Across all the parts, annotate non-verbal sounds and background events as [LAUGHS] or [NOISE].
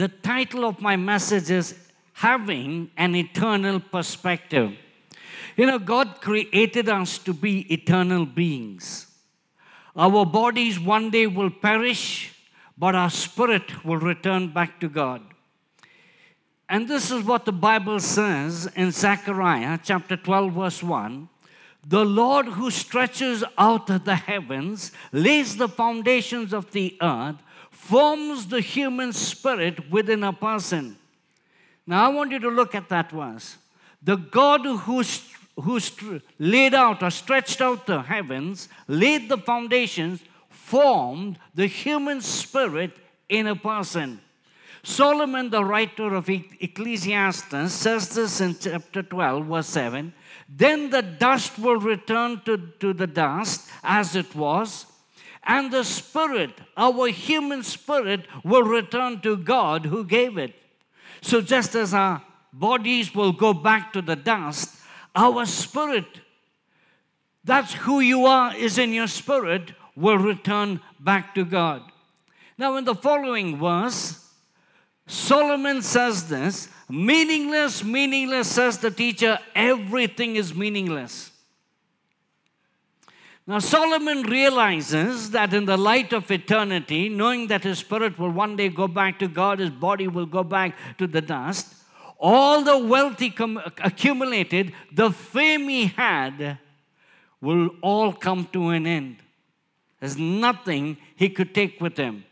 The title of my message is Having an Eternal Perspective. You know, God created us to be eternal beings. Our bodies one day will perish, but our spirit will return back to God. And this is what the Bible says in Zechariah chapter 12, verse 1. The Lord who stretches out the heavens, lays the foundations of the earth, forms the human spirit within a person. Now, I want you to look at that verse. The God who, who laid out or stretched out the heavens, laid the foundations, formed the human spirit in a person. Solomon, the writer of Ecclesiastes, says this in chapter 12, verse 7 Then the dust will return to, to the dust as it was, and the spirit, our human spirit, will return to God who gave it. So, just as our bodies will go back to the dust, our spirit, that's who you are, is in your spirit, will return back to God. Now, in the following verse, Solomon says this meaningless, meaningless, says the teacher, everything is meaningless. Now, Solomon realizes that in the light of eternity, knowing that his spirit will one day go back to God, his body will go back to the dust, all the wealth he accumulated, the fame he had, will all come to an end. There's nothing he could take with him.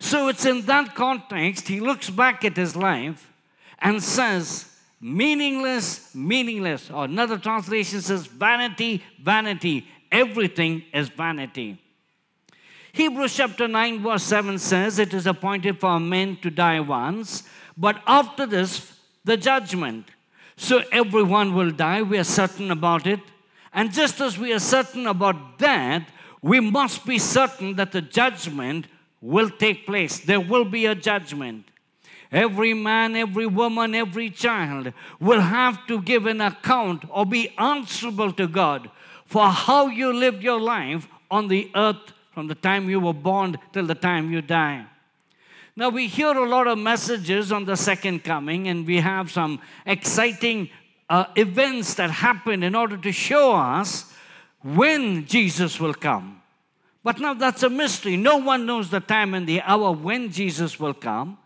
So it's in that context, he looks back at his life and says, meaningless, meaningless. Or another translation says, vanity, vanity. Everything is vanity. Hebrews chapter 9, verse 7 says, It is appointed for men to die once, but after this, the judgment. So everyone will die. We are certain about it. And just as we are certain about that, we must be certain that the judgment will take place. There will be a judgment. Every man, every woman, every child will have to give an account or be answerable to God for how you lived your life on the earth from the time you were born till the time you die. Now, we hear a lot of messages on the second coming, and we have some exciting uh, events that happen in order to show us when Jesus will come. But now that's a mystery. No one knows the time and the hour when Jesus will come.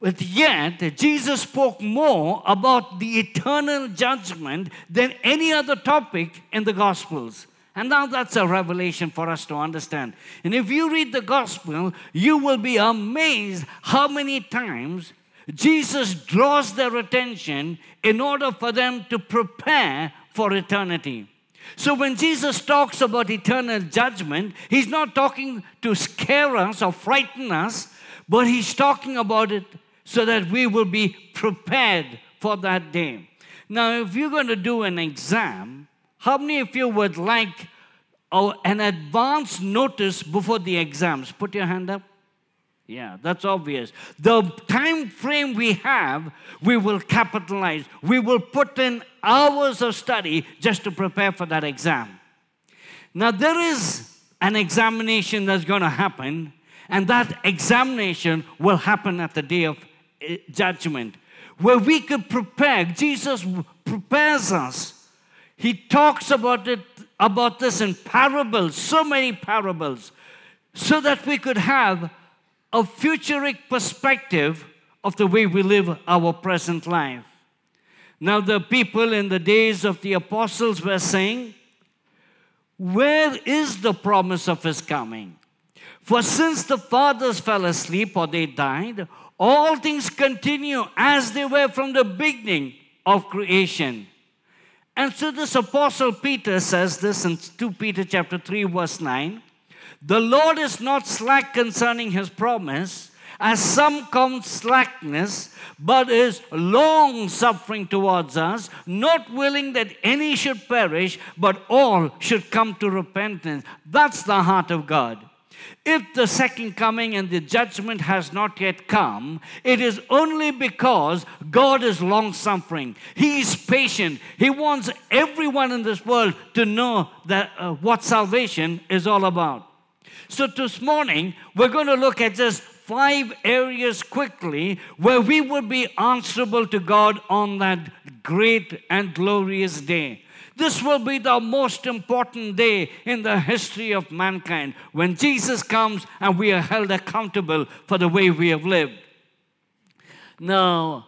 But yet, Jesus spoke more about the eternal judgment than any other topic in the Gospels. And now that's a revelation for us to understand. And if you read the Gospel, you will be amazed how many times Jesus draws their attention in order for them to prepare for eternity. So when Jesus talks about eternal judgment, he's not talking to scare us or frighten us, but he's talking about it so that we will be prepared for that day. Now, if you're going to do an exam, how many of you would like oh, an advance notice before the exams? Put your hand up. Yeah, that's obvious. The time frame we have, we will capitalize. We will put in hours of study just to prepare for that exam. Now, there is an examination that's going to happen, and that examination will happen at the day of Eh, judgment, where we could prepare. Jesus prepares us. He talks about it about this in parables, so many parables, so that we could have a futuric perspective of the way we live our present life. Now, the people in the days of the apostles were saying, Where is the promise of his coming? For since the fathers fell asleep or they died, all things continue as they were from the beginning of creation. And so this apostle Peter says this in 2 Peter chapter 3 verse 9, the Lord is not slack concerning his promise, as some count slackness, but is long suffering towards us, not willing that any should perish, but all should come to repentance. That's the heart of God. If the second coming and the judgment has not yet come, it is only because God is long suffering. He is patient. He wants everyone in this world to know that uh, what salvation is all about. So this morning, we're going to look at just five areas quickly where we will be answerable to God on that great and glorious day. This will be the most important day in the history of mankind when Jesus comes and we are held accountable for the way we have lived. Now,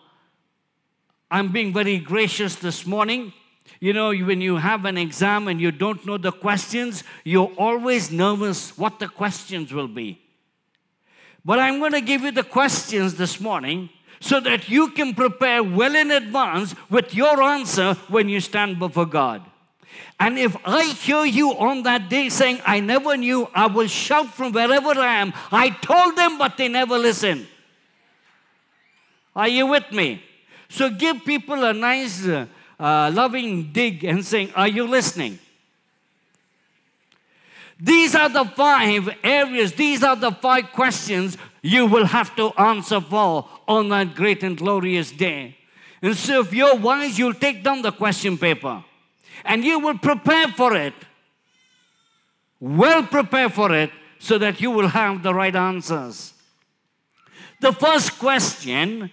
I'm being very gracious this morning. You know, when you have an exam and you don't know the questions, you're always nervous what the questions will be. But I'm going to give you the questions this morning so that you can prepare well in advance with your answer when you stand before God. And if I hear you on that day saying, I never knew, I will shout from wherever I am. I told them, but they never listen. Are you with me? So give people a nice, uh, loving dig and saying, Are you listening? These are the five areas, these are the five questions you will have to answer for on that great and glorious day. And so, if you're wise, you'll take down the question paper and you will prepare for it. Well prepare for it so that you will have the right answers. The first question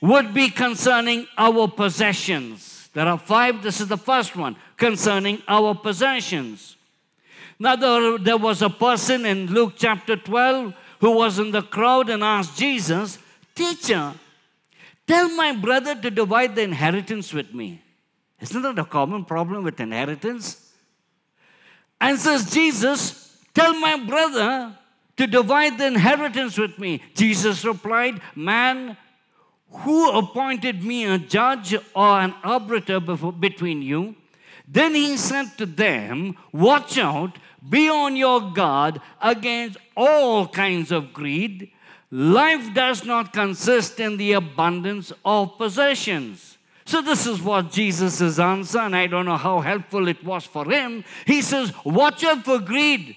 would be concerning our possessions. There are five. This is the first one concerning our possessions. Now, there, there was a person in Luke chapter 12 who was in the crowd and asked Jesus, Teacher, tell my brother to divide the inheritance with me. Isn't that a common problem with inheritance? And says, Jesus, tell my brother to divide the inheritance with me. Jesus replied, Man, who appointed me a judge or an arbiter between you? Then he said to them, Watch out, be on your guard against all kinds of greed. Life does not consist in the abundance of possessions. So, this is what Jesus' answer, and I don't know how helpful it was for him. He says, Watch out for greed.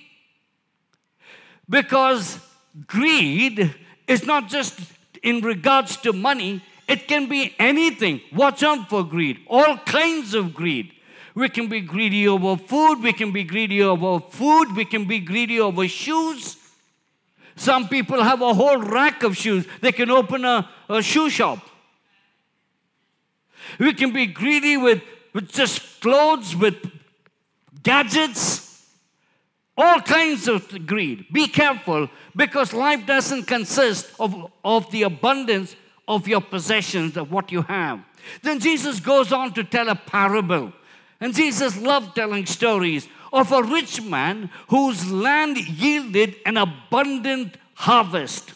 Because greed is not just in regards to money, it can be anything. Watch out for greed, all kinds of greed. We can be greedy over food, we can be greedy over food, we can be greedy over shoes. Some people have a whole rack of shoes, they can open a, a shoe shop. We can be greedy with, with just clothes, with gadgets, all kinds of greed. Be careful because life doesn't consist of, of the abundance of your possessions, of what you have. Then Jesus goes on to tell a parable. And Jesus loved telling stories of a rich man whose land yielded an abundant harvest.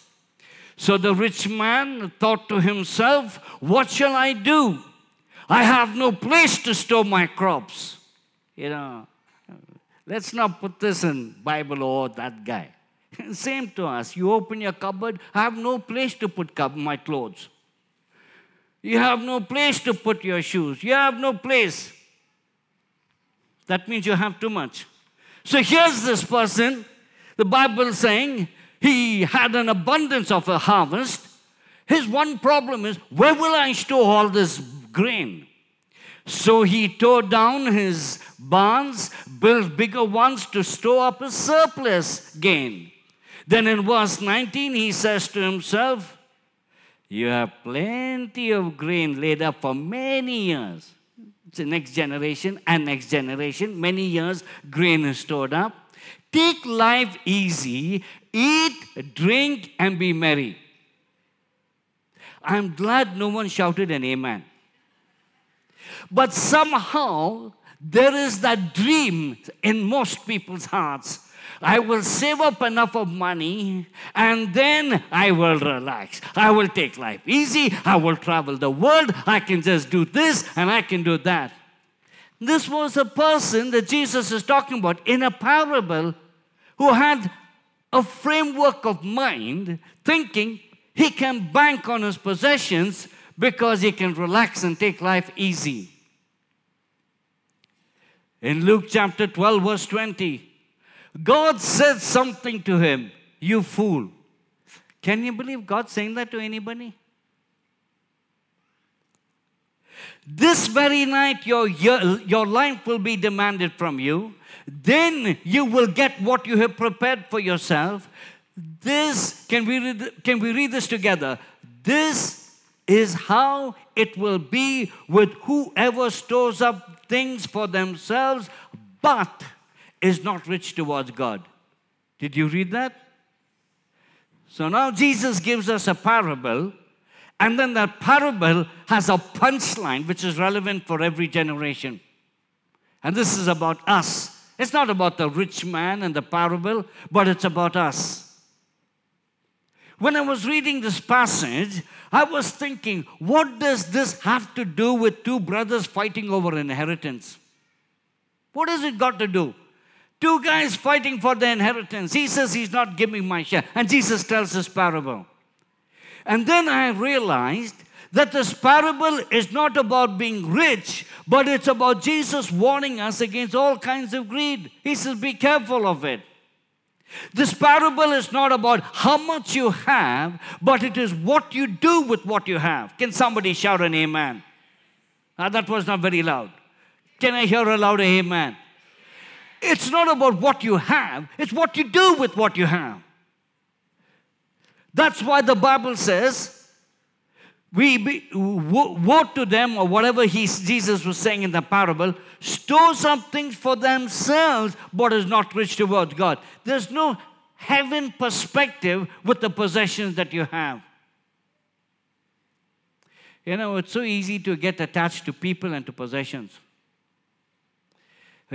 So the rich man thought to himself, What shall I do? I have no place to store my crops. You know, let's not put this in Bible or that guy. [LAUGHS] Same to us. You open your cupboard, I have no place to put my clothes. You have no place to put your shoes. You have no place. That means you have too much. So here's this person, the Bible saying he had an abundance of a harvest. His one problem is where will I store all this grain? So he tore down his barns, built bigger ones to store up his surplus gain. Then in verse 19, he says to himself, You have plenty of grain laid up for many years. Next generation and next generation. Many years, grain is stored up. Take life easy, eat, drink, and be merry. I'm glad no one shouted an amen. But somehow, there is that dream in most people's hearts I will save up enough of money and then I will relax. I will take life easy. I will travel the world. I can just do this and I can do that. This was a person that Jesus is talking about in a parable who had a framework of mind thinking he can bank on his possessions because he can relax and take life easy. In Luke chapter 12, verse 20, God said something to him, You fool. Can you believe God saying that to anybody? This very night, your, your, your life will be demanded from you. Then you will get what you have prepared for yourself. This, can we read, can we read this together? This is how it will be with whoever stores up things for themselves, but is not rich towards God. Did you read that? So now Jesus gives us a parable, and then that parable has a punchline which is relevant for every generation. And this is about us. It's not about the rich man and the parable, but it's about us. When I was reading this passage, I was thinking, what does this have to do with two brothers fighting over inheritance? What has it got to do? Two guys fighting for the inheritance. He says he's not giving my share. And Jesus tells this parable. And then I realized that this parable is not about being rich, but it's about Jesus warning us against all kinds of greed. He says, Be careful of it. This parable is not about how much you have, but it is what you do with what you have. Can somebody shout an amen? Uh, that was not very loud. Can I hear a louder amen? It's not about what you have, it's what you do with what you have. That's why the Bible says, we be, woe to them, or whatever he, Jesus was saying in the parable, store something for themselves, but is not rich towards God. There's no heaven perspective with the possessions that you have. You know, it's so easy to get attached to people and to possessions.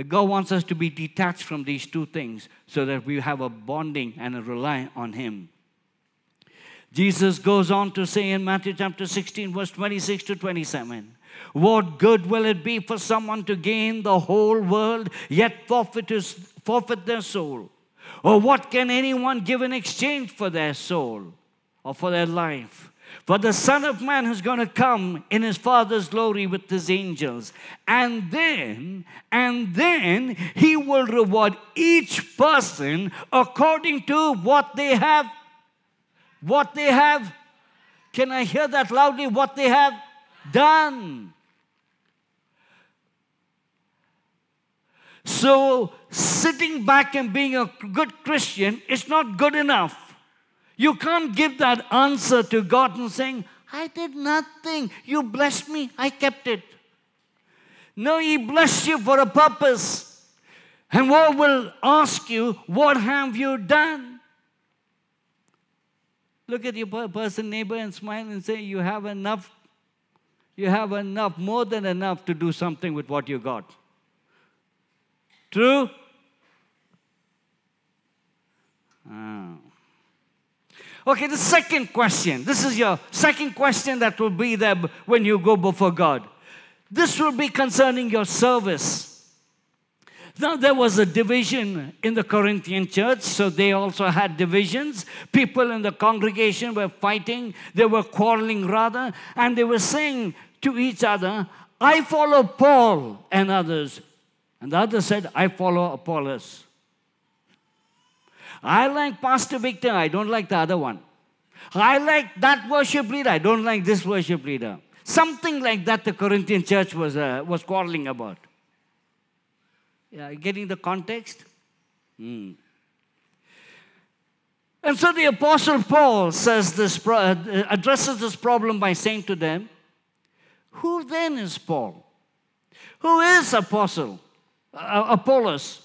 God wants us to be detached from these two things so that we have a bonding and a rely on Him. Jesus goes on to say in Matthew chapter 16, verse 26 to 27 What good will it be for someone to gain the whole world, yet forfeit, his, forfeit their soul? Or what can anyone give in exchange for their soul or for their life? For the Son of Man is going to come in his Father's glory with his angels. And then, and then he will reward each person according to what they have. What they have. Can I hear that loudly? What they have done. So, sitting back and being a good Christian is not good enough. You can't give that answer to God and saying, I did nothing. You blessed me, I kept it. No, He blessed you for a purpose. And what will ask you, What have you done? Look at your person, neighbor, and smile and say, You have enough. You have enough, more than enough to do something with what you got. True? Ah. Okay, the second question. This is your second question that will be there when you go before God. This will be concerning your service. Now, there was a division in the Corinthian church, so they also had divisions. People in the congregation were fighting, they were quarreling rather, and they were saying to each other, I follow Paul and others. And the other said, I follow Apollos. I like Pastor Victor, I don't like the other one. I like that worship leader, I don't like this worship leader. Something like that the Corinthian church was, uh, was quarreling about. Yeah, getting the context? Hmm. And so the Apostle Paul says this, uh, addresses this problem by saying to them, Who then is Paul? Who is Apostle? Uh, Apollos?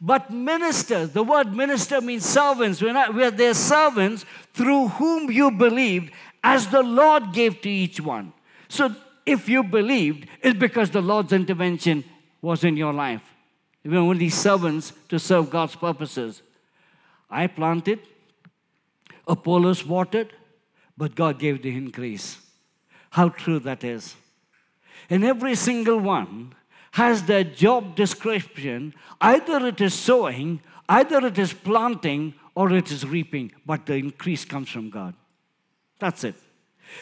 But ministers, the word minister means servants. We're, not, we're their servants through whom you believed, as the Lord gave to each one. So if you believed, it's because the Lord's intervention was in your life. We were only servants to serve God's purposes. I planted, Apollos watered, but God gave the increase. How true that is. And every single one has their job description. Either it is sowing, either it is planting, or it is reaping, but the increase comes from God. That's it.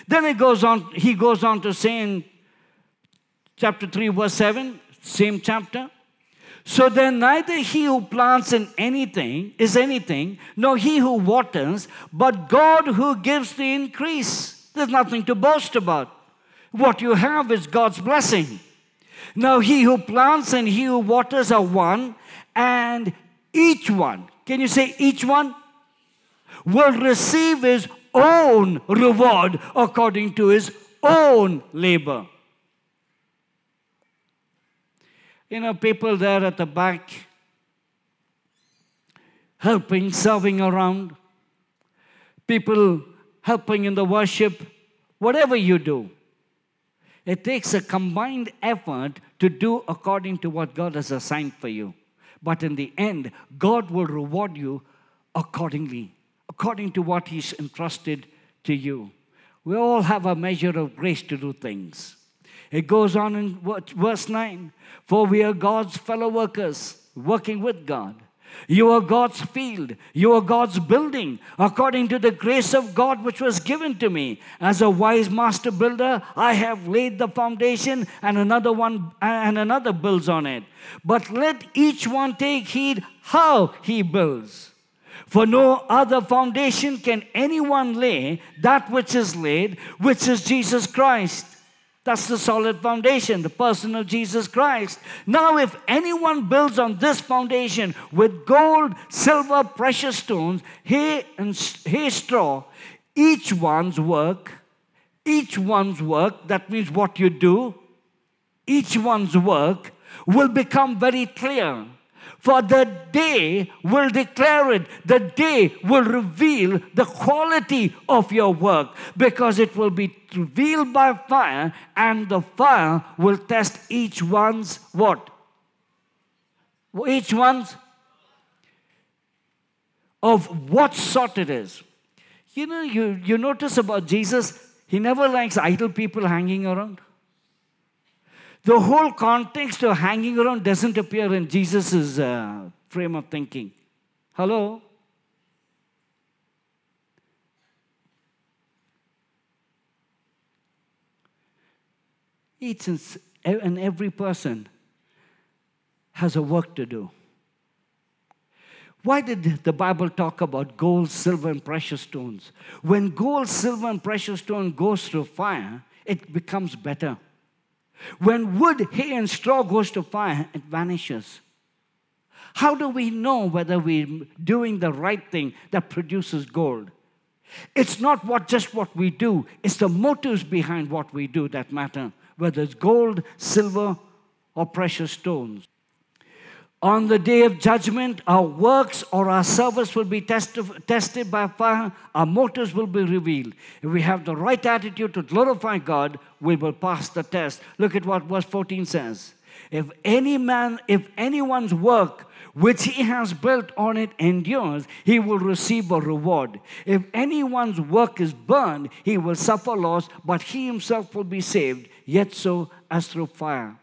Then it goes on, he goes on to say in chapter 3, verse 7, same chapter. So then neither he who plants in anything is anything, nor he who waters, but God who gives the increase. There's nothing to boast about. What you have is God's blessing. Now, he who plants and he who waters are one, and each one, can you say each one? will receive his own reward according to his own labor. You know, people there at the back helping, serving around, people helping in the worship, whatever you do. It takes a combined effort to do according to what God has assigned for you. But in the end, God will reward you accordingly, according to what He's entrusted to you. We all have a measure of grace to do things. It goes on in verse 9 For we are God's fellow workers, working with God. You are God's field. You are God's building, according to the grace of God which was given to me. As a wise master builder, I have laid the foundation, and another one and another builds on it. But let each one take heed how he builds. For no other foundation can anyone lay that which is laid, which is Jesus Christ. That's the solid foundation, the person of Jesus Christ. Now, if anyone builds on this foundation with gold, silver, precious stones, hay, and hay straw, each one's work, each one's work, that means what you do, each one's work will become very clear for the day will declare it. The day will reveal the quality of your work because it will be revealed by fire, and the fire will test each one's what? Each one's of what sort it is. You know, you, you notice about Jesus, he never likes idle people hanging around. The whole context of hanging around doesn't appear in Jesus' uh, frame of thinking. Hello? Each and every person has a work to do. Why did the Bible talk about gold, silver, and precious stones? When gold, silver, and precious stone goes through fire, it becomes better. When wood, hay, and straw goes to fire, it vanishes. How do we know whether we're doing the right thing that produces gold? It's not what just what we do, it's the motives behind what we do that matter, whether it's gold, silver, or precious stones. On the day of judgment, our works or our service will be tested, tested by fire. Our motives will be revealed. If we have the right attitude to glorify God, we will pass the test. Look at what verse 14 says. If any man, if anyone's work which he has built on it endures, he will receive a reward. If anyone's work is burned, he will suffer loss, but he himself will be saved, yet so as through fire.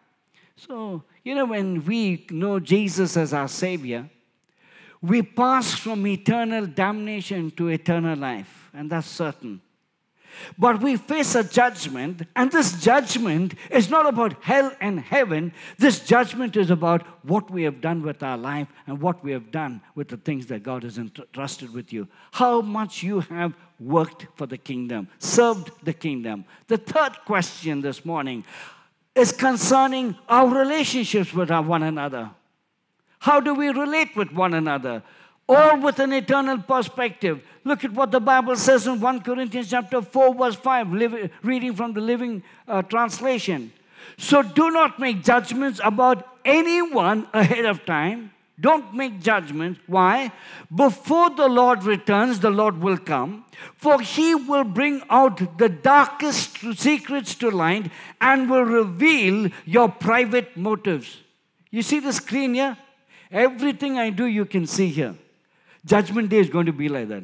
So you know, when we know Jesus as our Savior, we pass from eternal damnation to eternal life, and that's certain. But we face a judgment, and this judgment is not about hell and heaven. This judgment is about what we have done with our life and what we have done with the things that God has entrusted with you. How much you have worked for the kingdom, served the kingdom. The third question this morning is concerning our relationships with one another. How do we relate with one another? All with an eternal perspective. Look at what the Bible says in 1 Corinthians chapter 4, verse 5, reading from the Living uh, Translation. So do not make judgments about anyone ahead of time don't make judgments. Why? Before the Lord returns, the Lord will come, for he will bring out the darkest secrets to light and will reveal your private motives. You see the screen here? Everything I do, you can see here. Judgment day is going to be like that.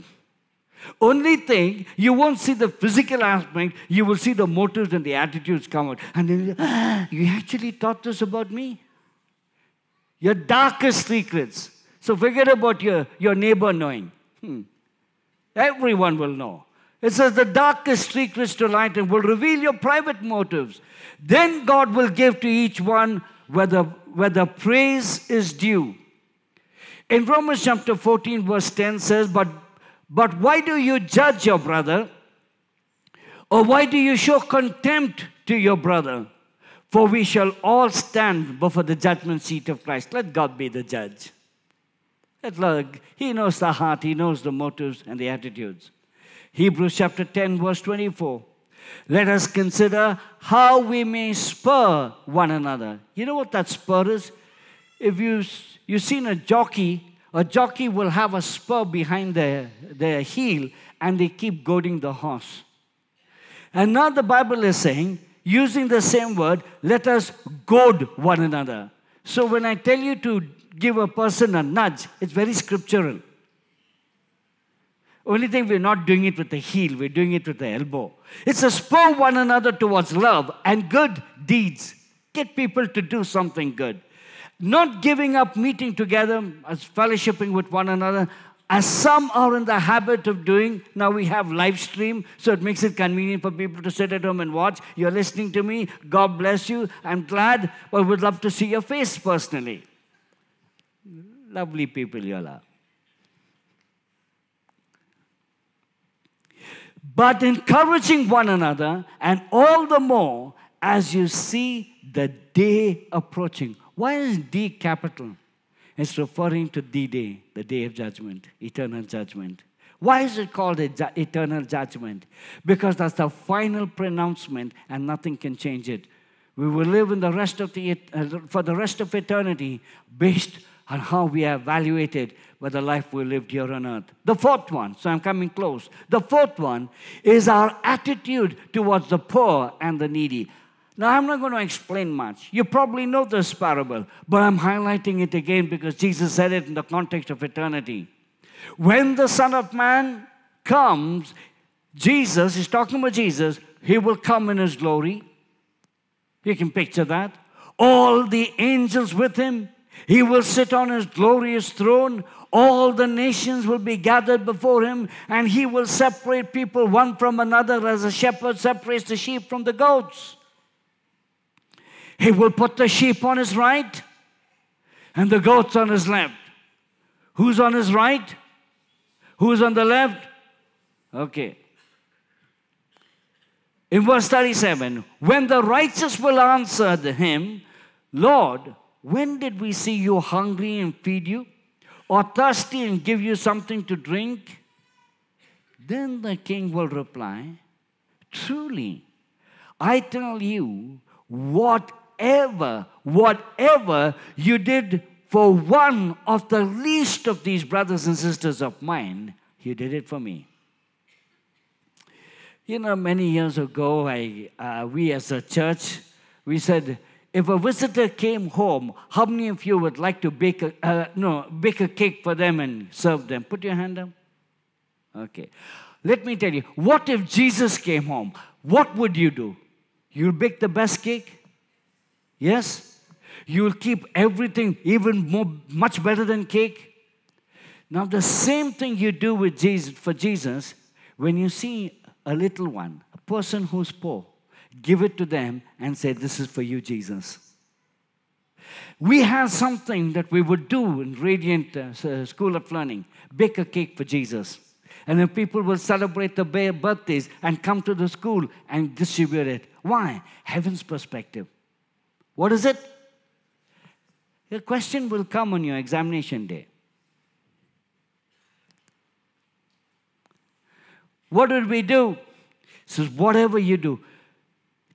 Only thing, you won't see the physical aspect, you will see the motives and the attitudes come out. And then, [GASPS] you actually thought this about me? Your darkest secrets. So forget about your, your neighbor knowing. Hmm. Everyone will know. It says the darkest secrets to light and will reveal your private motives. Then God will give to each one whether, whether praise is due. In Romans chapter 14, verse 10 says, but, but why do you judge your brother? Or why do you show contempt to your brother? For we shall all stand before the judgment seat of Christ. Let God be the judge. He knows the heart, He knows the motives and the attitudes. Hebrews chapter 10, verse 24. Let us consider how we may spur one another. You know what that spur is? If you, you've seen a jockey, a jockey will have a spur behind their, their heel and they keep goading the horse. And now the Bible is saying, using the same word, let us goad one another. So when I tell you to give a person a nudge, it's very scriptural. Only thing we're not doing it with the heel, we're doing it with the elbow. It's a spur one another towards love and good deeds. Get people to do something good. Not giving up meeting together as fellowshipping with one another, as some are in the habit of doing. Now we have live stream, so it makes it convenient for people to sit at home and watch. You're listening to me. God bless you. I'm glad, but would love to see your face personally. Lovely people you all are. But encouraging one another, and all the more as you see the day approaching. Why is D capital? It's referring to the day, the day of judgment, eternal judgment. Why is it called eternal judgment? Because that's the final pronouncement and nothing can change it. We will live in the rest of the, uh, for the rest of eternity based on how we are evaluated by the life we lived here on earth. The fourth one, so I'm coming close. The fourth one is our attitude towards the poor and the needy. Now, I'm not going to explain much. You probably know this parable, but I'm highlighting it again because Jesus said it in the context of eternity. When the Son of Man comes, Jesus is talking about Jesus, he will come in his glory. You can picture that. All the angels with him. He will sit on his glorious throne. All the nations will be gathered before him, and he will separate people one from another as a shepherd separates the sheep from the goats. He will put the sheep on his right and the goats on his left. Who's on his right? Who's on the left? Okay. In verse 37, when the righteous will answer him, Lord, when did we see you hungry and feed you, or thirsty and give you something to drink? Then the king will reply, Truly, I tell you, what whatever, whatever you did for one of the least of these brothers and sisters of mine, you did it for me. You know, many years ago, I, uh, we as a church, we said, if a visitor came home, how many of you would like to bake a, uh, no, bake a cake for them and serve them? Put your hand up. Okay. Let me tell you, what if Jesus came home? What would you do? You'll bake the best cake? Yes? You will keep everything even more, much better than cake. Now, the same thing you do with Jesus, for Jesus, when you see a little one, a person who's poor, give it to them and say, This is for you, Jesus. We have something that we would do in Radiant uh, School of Learning bake a cake for Jesus. And then people will celebrate the birthdays and come to the school and distribute it. Why? Heaven's perspective. What is it? The question will come on your examination day. What did we do? says, whatever you do.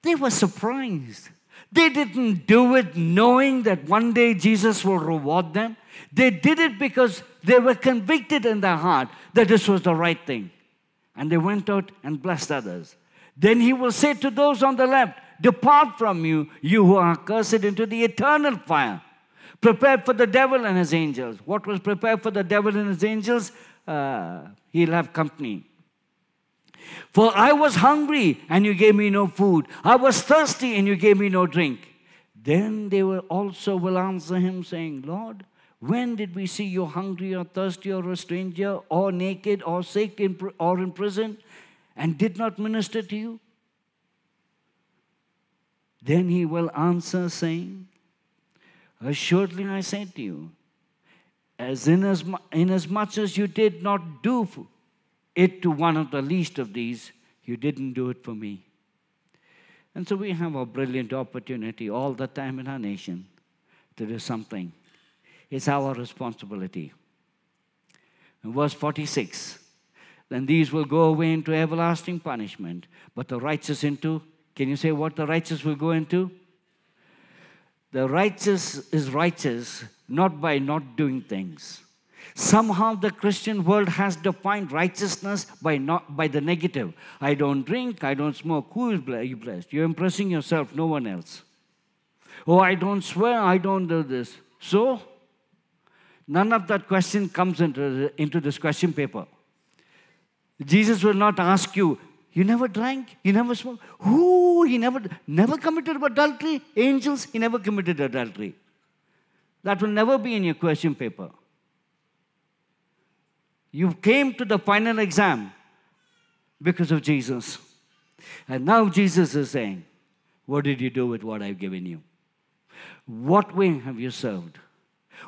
They were surprised. They didn't do it knowing that one day Jesus will reward them. They did it because they were convicted in their heart that this was the right thing. And they went out and blessed others. Then he will say to those on the left, Depart from you, you who are cursed, into the eternal fire, prepared for the devil and his angels. What was prepared for the devil and his angels? Uh, he'll have company. For I was hungry, and you gave me no food. I was thirsty, and you gave me no drink. Then they will also will answer him, saying, Lord, when did we see you hungry or thirsty or a stranger or naked or sick in, or in prison and did not minister to you? Then he will answer, saying, Assuredly I say to you, as in as much inasmuch as you did not do it to one of the least of these, you didn't do it for me. And so we have a brilliant opportunity all the time in our nation to do something. It's our responsibility. In verse 46, then these will go away into everlasting punishment, but the righteous into, can you say what the righteous will go into? The righteous is righteous not by not doing things. Somehow the Christian world has defined righteousness by, not, by the negative. I don't drink, I don't smoke. Who is blessed? You're impressing yourself, no one else. Oh, I don't swear, I don't do this. So, none of that question comes into, into this question paper. Jesus will not ask you, you never drank, you never smoked. Who? He never, never committed adultery. Angels, he never committed adultery. That will never be in your question paper. You came to the final exam because of Jesus. And now Jesus is saying, What did you do with what I've given you? What way have you served?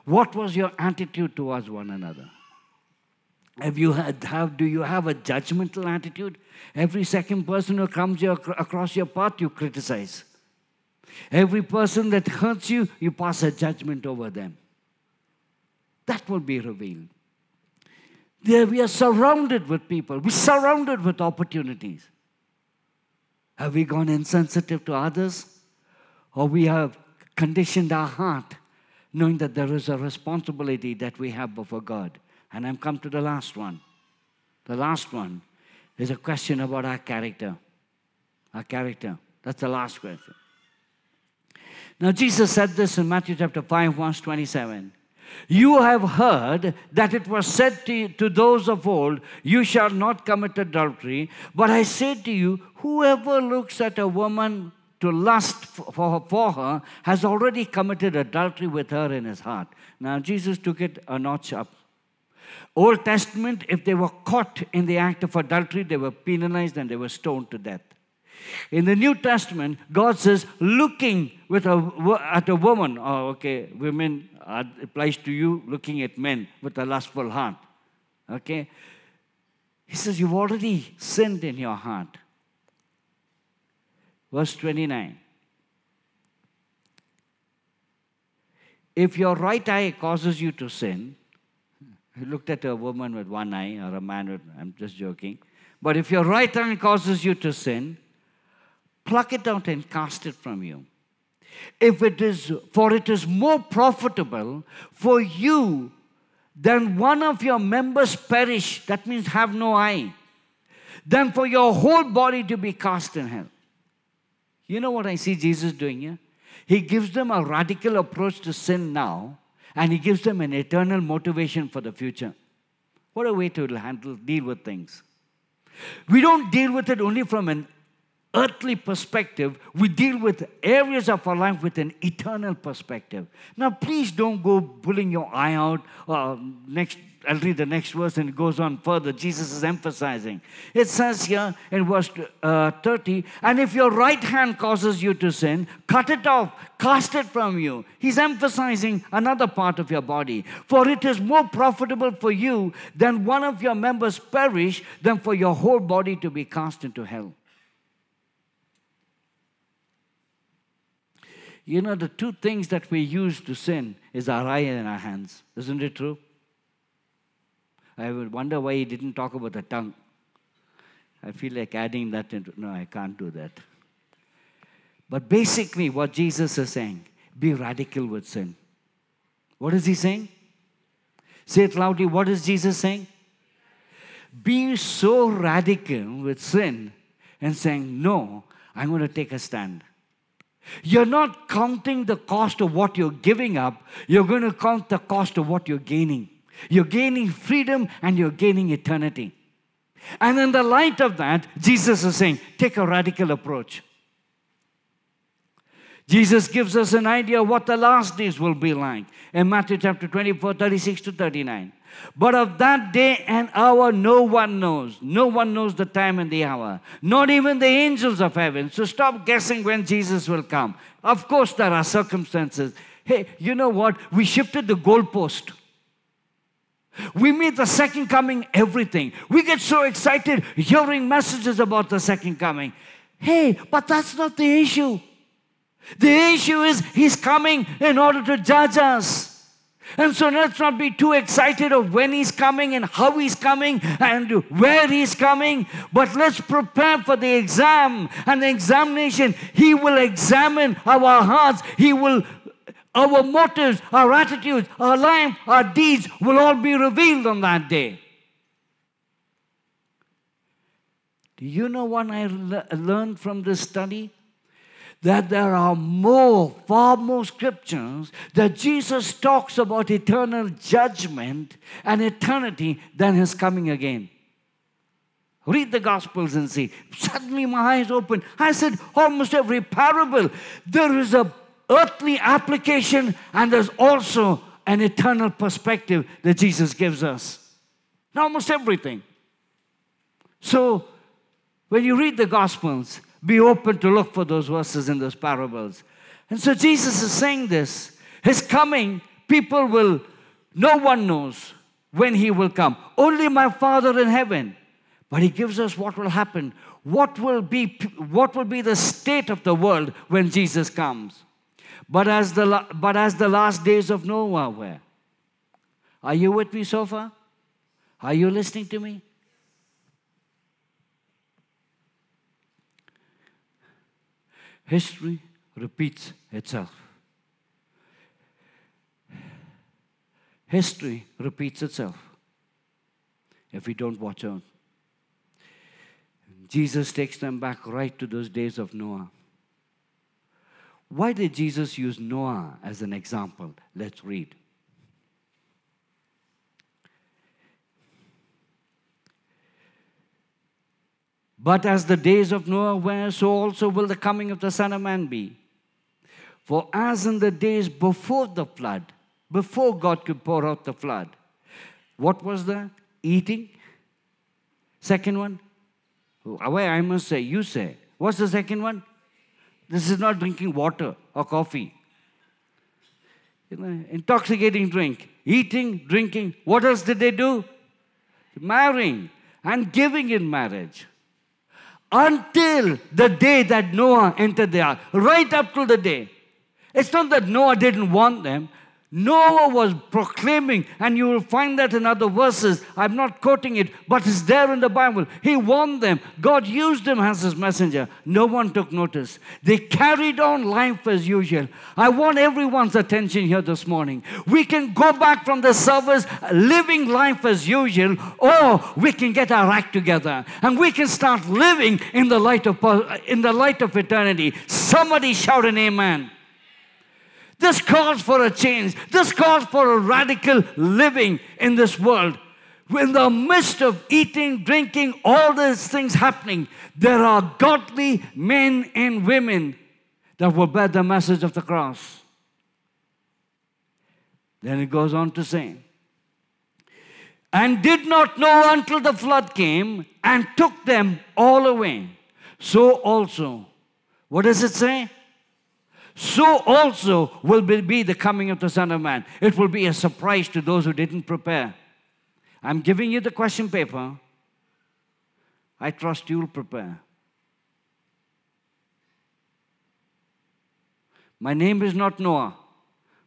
What was your attitude towards one another? Have you had, have, do you have a judgmental attitude? Every second person who comes your, across your path, you criticize. Every person that hurts you, you pass a judgment over them. That will be revealed. There we are surrounded with people, we're surrounded with opportunities. Have we gone insensitive to others? Or we have conditioned our heart knowing that there is a responsibility that we have before God? And I'm come to the last one. The last one is a question about our character. Our character. That's the last question. Now, Jesus said this in Matthew chapter 5, verse 27. You have heard that it was said to, to those of old, You shall not commit adultery. But I say to you, whoever looks at a woman to lust for, for her has already committed adultery with her in his heart. Now, Jesus took it a notch up. Old Testament, if they were caught in the act of adultery, they were penalized and they were stoned to death. In the New Testament, God says, looking with a, at a woman, oh, okay, women uh, applies to you looking at men with a lustful heart. Okay? He says, You've already sinned in your heart. Verse 29. If your right eye causes you to sin, he looked at a woman with one eye or a man with, I'm just joking. But if your right eye causes you to sin, pluck it out and cast it from you. If it is, for it is more profitable for you than one of your members perish, that means have no eye, than for your whole body to be cast in hell. You know what I see Jesus doing here? He gives them a radical approach to sin now and he gives them an eternal motivation for the future. What a way to handle, deal with things. We don't deal with it only from an earthly perspective, we deal with areas of our life with an eternal perspective. Now, please don't go pulling your eye out. Uh, next, I'll read the next verse and it goes on further. Jesus is emphasizing. It says here in verse uh, 30, and if your right hand causes you to sin, cut it off, cast it from you. He's emphasizing another part of your body. For it is more profitable for you than one of your members perish than for your whole body to be cast into hell. You know, the two things that we use to sin is our eye and our hands. Isn't it true? I would wonder why he didn't talk about the tongue. I feel like adding that into. No, I can't do that. But basically, what Jesus is saying be radical with sin. What is he saying? Say it loudly. What is Jesus saying? Be so radical with sin and saying, No, I'm going to take a stand. You're not counting the cost of what you're giving up, you're going to count the cost of what you're gaining. You're gaining freedom and you're gaining eternity. And in the light of that, Jesus is saying, take a radical approach. Jesus gives us an idea of what the last days will be like in Matthew chapter 24, 36 to 39. But of that day and hour, no one knows. No one knows the time and the hour, not even the angels of heaven. So stop guessing when Jesus will come. Of course, there are circumstances. Hey, you know what? We shifted the goalpost. We made the second coming everything. We get so excited hearing messages about the second coming. Hey, but that's not the issue. The issue is He's coming in order to judge us. And so let's not be too excited of when he's coming and how he's coming and where he's coming, but let's prepare for the exam and the examination. He will examine our hearts. He will our motives, our attitudes, our life, our deeds will all be revealed on that day. Do you know what I learned from this study? That there are more, far more scriptures that Jesus talks about eternal judgment and eternity than his coming again. Read the Gospels and see. Suddenly my eyes opened. I said, almost every parable, there is a earthly application and there's also an eternal perspective that Jesus gives us. almost everything. So, when you read the Gospels, be open to look for those verses in those parables. And so Jesus is saying this. His coming, people will, no one knows when he will come. Only my Father in heaven. But he gives us what will happen. What will be, what will be the state of the world when Jesus comes? But as the, but as the last days of Noah were. Are you with me so far? Are you listening to me? History repeats itself. History repeats itself if we don't watch out. Jesus takes them back right to those days of Noah. Why did Jesus use Noah as an example? Let's read. But as the days of Noah were, so also will the coming of the Son of Man be. For as in the days before the flood, before God could pour out the flood, what was the eating? Second one? Away, I must say, you say. What's the second one? This is not drinking water or coffee. You know, intoxicating drink. Eating, drinking. What else did they do? Marrying and giving in marriage until the day that Noah entered the ark, right up to the day. It's not that Noah didn't want them. Noah was proclaiming, and you will find that in other verses. I'm not quoting it, but it's there in the Bible. He warned them. God used him as his messenger. No one took notice. They carried on life as usual. I want everyone's attention here this morning. We can go back from the service living life as usual, or we can get our act together and we can start living in the light of in the light of eternity. Somebody shout an amen. This calls for a change. This calls for a radical living in this world. In the midst of eating, drinking, all these things happening, there are godly men and women that will bear the message of the cross. Then it goes on to say, and did not know until the flood came and took them all away. So also, what does it say? So also will be the coming of the Son of Man. It will be a surprise to those who didn't prepare. I'm giving you the question paper. I trust you'll prepare. My name is not Noah,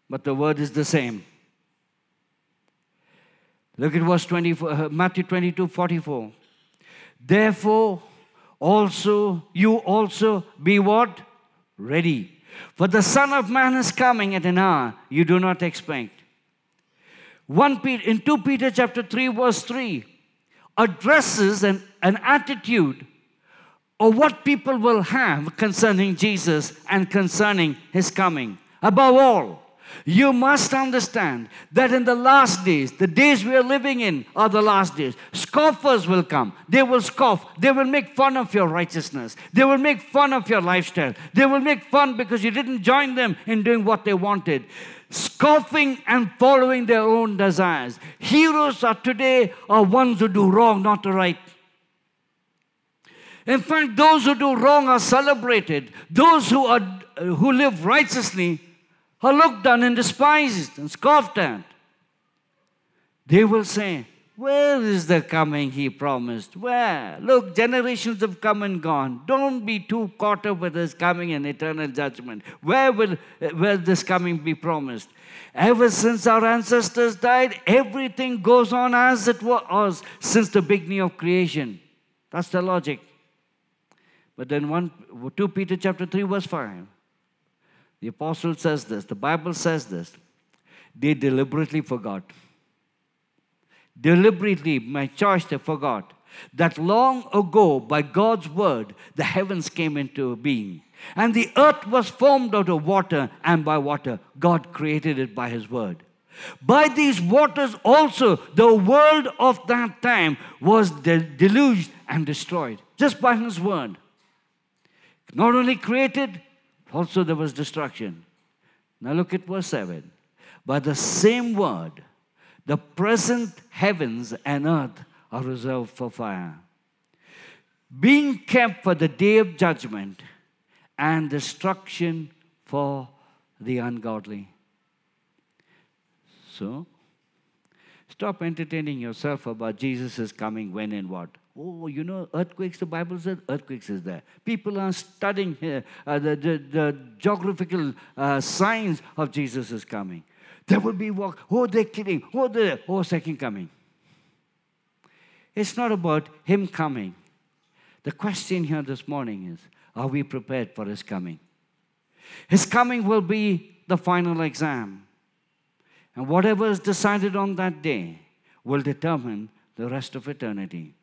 but the word is the same. Look at verse 24, uh, Matthew 22 44. Therefore, also, you also be what? Ready for the Son of Man is coming at an hour you do not expect. One Peter, in 2 Peter chapter 3, verse 3, addresses an, an attitude of what people will have concerning Jesus and concerning his coming. Above all, you must understand that in the last days, the days we are living in are the last days. Scoffers will come. They will scoff. They will make fun of your righteousness. They will make fun of your lifestyle. They will make fun because you didn't join them in doing what they wanted. Scoffing and following their own desires. Heroes are today are ones who do wrong, not right. In fact, those who do wrong are celebrated. Those who, are, who live righteously are looked on and despised and scoffed at. They will say, Where is the coming he promised? Where? Look, generations have come and gone. Don't be too caught up with his coming and eternal judgment. Where will, will this coming be promised? Ever since our ancestors died, everything goes on as it was since the beginning of creation. That's the logic. But then one, 2 Peter chapter 3, verse 5. The apostle says this, the Bible says this. They deliberately forgot. Deliberately, my choice, they forgot that long ago, by God's word, the heavens came into being. And the earth was formed out of water and by water. God created it by His word. By these waters also, the world of that time was deluged and destroyed, just by His word. Not only created, also there was destruction. Now look at verse 7. By the same word, the present heavens and earth are reserved for fire, being kept for the day of judgment and destruction for the ungodly. So, stop entertaining yourself about Jesus coming when and what. Oh, you know, earthquakes, the Bible says earthquakes is there. People are studying here uh, the, the, the, geographical uh, signs of Jesus is coming. There will be walk. Oh, they're killing. Oh, they're, oh, second coming. It's not about him coming. The question here this morning is are we prepared for His coming? His coming will be the final exam. And whatever is decided on that day will determine the rest of eternity.